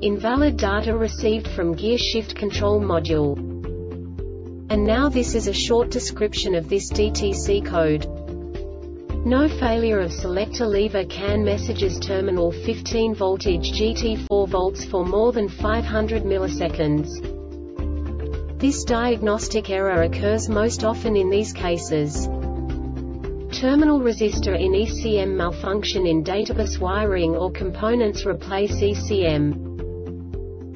invalid data received from gear shift control module. And now this is a short description of this DTC code. No failure of selector lever CAN messages terminal 15 voltage GT4 volts for more than 500 milliseconds. This diagnostic error occurs most often in these cases. Terminal resistor in ECM malfunction in databus wiring or components replace ECM.